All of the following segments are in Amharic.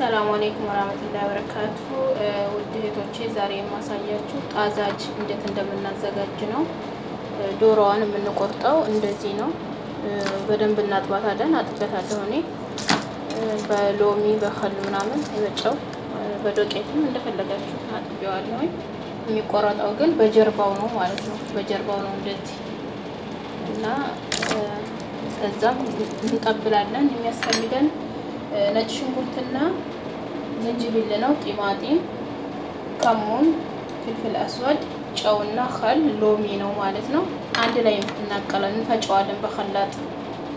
አሰላሙ አሌይኩም ወራህመቱላሂ ወበረካቱ። ውድ እህቶቼ ዛሬ የማሳያችሁ ጣዛጅ እንዴት እንደምናዘጋጅ ነው። ዶሮዋን የምንቆርጠው እንደዚህ ነው። በደንብ እናጥባታለን። አጥበታለሁ እኔ በሎሚ በኸል ምናምን የበጨው በዶቄትም እንደፈለጋችሁ አጥቤዋለሁ። የሚቆረጠው ግን በጀርባው ነው ማለት ነው። በጀርባው ነው እንደዚህ እና ከዛም እንጠብላለን። የሚያስፈልገን ነጭ ሽንኩርትና ዝንጅብል ነው። ጢማጢም፣ ከሙን፣ ፍልፍል አስወድ፣ ጨውና ኸል ሎሚ ነው ማለት ነው። አንድ ላይ እናቀለን እንፈጨዋለን። በኸላጥ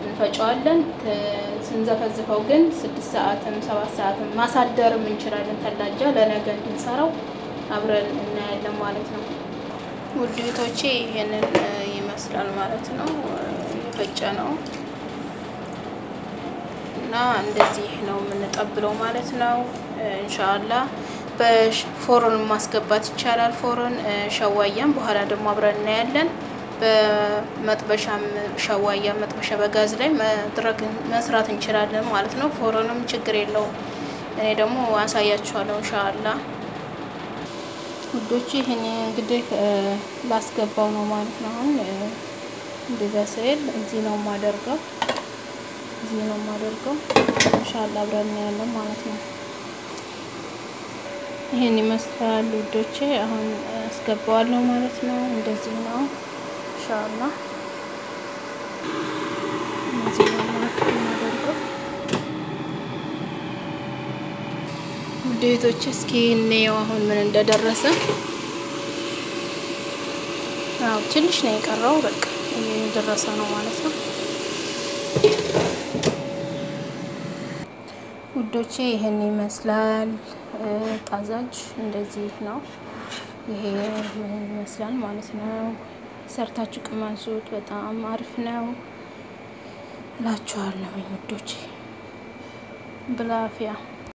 እንፈጨዋለን። ስንዘፈዝፈው ግን ስድስት ሰዓትም ሰባት ሰዓትም ማሳደርም እንችላለን። ተላጃ ለነገ እንድንሰራው አብረን እናያለን ማለት ነው። ውድ ቤቶቼ ይሄንን ይመስላል ማለት ነው። የፈጨ ነው እና እንደዚህ ነው የምንጠብለው ማለት ነው። እንሻላ በፎሮን ማስገባት ይቻላል። ፎሮን ሸዋያም በኋላ ደግሞ አብረን እናያለን። በመጥበሻም ሸዋያ መጥበሻ በጋዝ ላይ መድረግ መስራት እንችላለን ማለት ነው። ፎሮንም ችግር የለውም። እኔ ደግሞ አሳያችኋለሁ እንሻላ ውዶች። ይህን እንግዲህ ላስገባው ነው ማለት ነው። አሁን እንዲበስል እዚህ ነው የማደርገው እዚህ ነው የማደርገው። ኢንሻአላ አብረን እናያለን ማለት ነው። ይሄን ይመስላል ውዶቼ። አሁን አስገባዋለሁ ማለት ነው። እንደዚህ ነው ኢንሻአላ እዚህ እስኪ እንየው አሁን ምን እንደደረሰ። አዎ ትንሽ ነው የቀረው። በቃ የደረሰ ነው ማለት ነው። ውዶቼ ይህን ይመስላል። ጣዛጅ እንደዚህ ነው። ይሄ ይመስላል ማለት ነው። ሰርታችሁ ቅመሱት። በጣም አሪፍ ነው እላችኋለሁ ውዶቼ። ብላፊያ